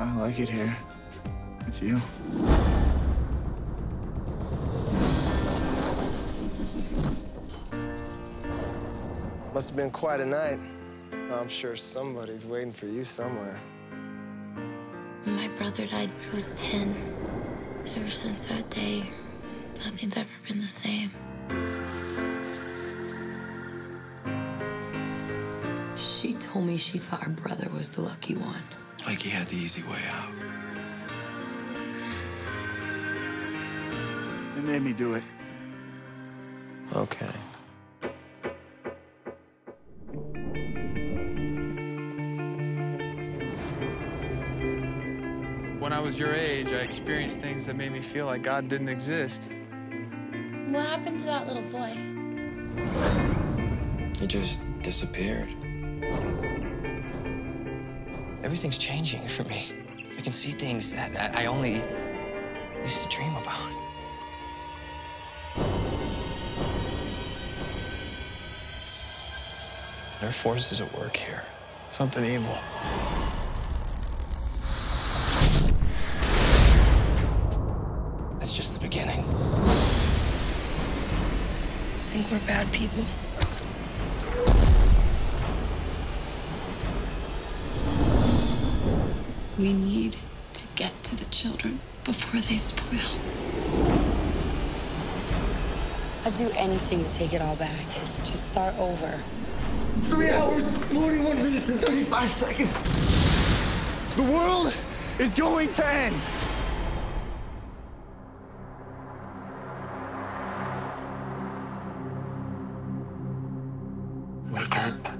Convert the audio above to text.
I like it here. With you. Must have been quite a night. I'm sure somebody's waiting for you somewhere. My brother died when I was 10. Ever since that day, nothing's ever been the same. She told me she thought her brother was the lucky one. Like he had the easy way out. They made me do it. Okay. When I was your age, I experienced things that made me feel like God didn't exist. What happened to that little boy? He just disappeared. Everything's changing for me. I can see things that I only used to dream about. There are forces at work here. Something evil. That's just the beginning. Think we're bad people? We need to get to the children before they spoil. I'd do anything to take it all back. Just start over. Three hours, 41 minutes, and 35 seconds. The world is going to end. Wake up.